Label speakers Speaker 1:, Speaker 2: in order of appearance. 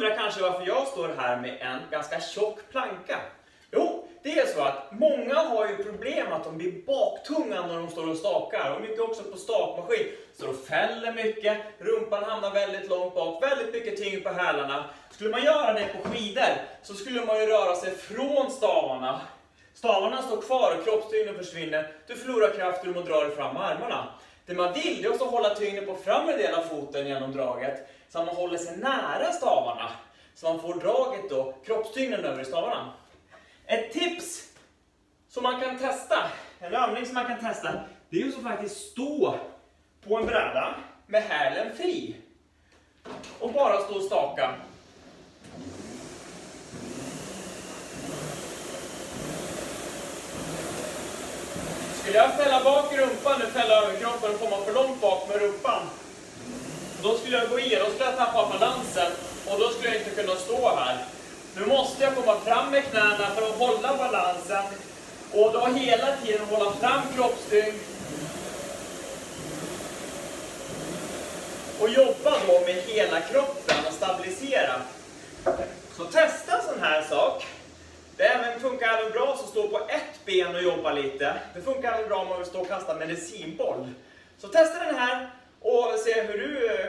Speaker 1: undrar kanske varför jag står här med en ganska tjock planka. Jo, det är så att många har ju problem att de blir baktunga när de står och stakar. Och mycket också på stakmaskin. Står och fäller mycket, rumpan hamnar väldigt långt bak, väldigt mycket tyngd på hälarna. Skulle man göra det på skidor så skulle man ju röra sig från stavarna. Stavarna står kvar och kroppstyngden försvinner. Du förlorar kraft och drar dra dig fram med armarna. Det man vill är att hålla tyngden på framre delen av foten genom draget. Så att man håller sig nära stavarna. Så man får draget då, kroppstyngden över i stavarna. Ett tips som man kan testa, en övning som man kan testa, det är ju att faktiskt stå på en bräda med hälen fri. Och bara stå och staka. Skulle jag ställa bak rumpan, överkroppen och komma för långt bak med rumpan, då skulle jag gå i, då skulle jag tappa balansen och då skulle jag inte kunna stå här. Nu måste jag komma fram med knäna för att hålla balansen och då hela tiden hålla fram kroppstyngd och jobba då med hela kroppen och stabilisera. Så testa en sån här sak. Det funkar även bra att stå på ett ben och jobba lite. Det funkar även bra om man vill stå och kasta medicinboll. Så testa den här och se hur du eh,